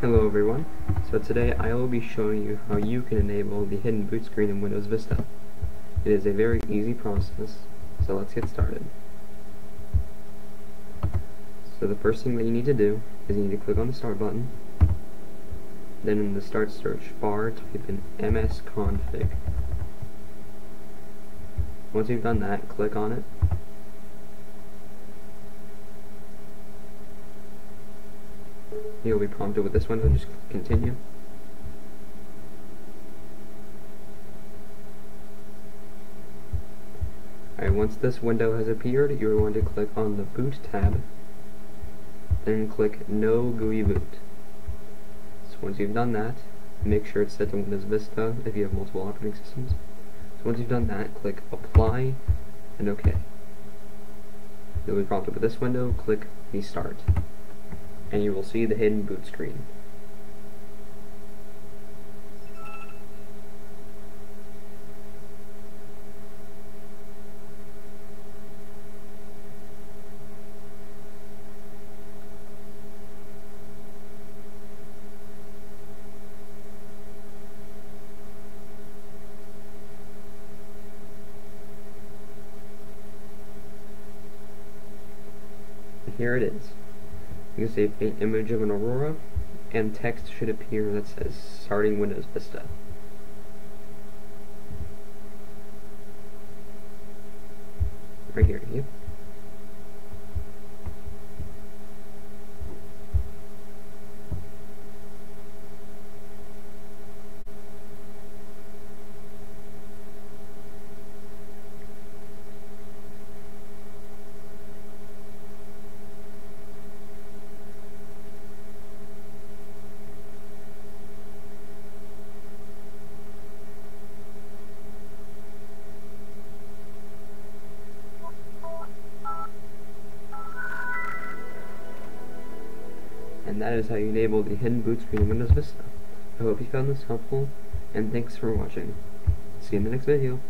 Hello everyone. So today I will be showing you how you can enable the hidden boot screen in Windows Vista. It is a very easy process, so let's get started. So the first thing that you need to do is you need to click on the start button, then in the start search bar type in msconfig. Once you've done that, click on it, You'll be prompted with this window, just continue. Alright, once this window has appeared, you're going to click on the Boot tab, then click No GUI Boot. So once you've done that, make sure it's set to Windows Vista if you have multiple operating systems. So once you've done that, click Apply and OK. You'll be prompted with this window, click Restart and you will see the hidden boot screen. here it is. You can see an image of an aurora, and text should appear that says starting Windows Vista. Right here, yep. And that is how you enable the hidden boot screen in Windows Vista. I hope you found this helpful, and thanks for watching. See you in the next video.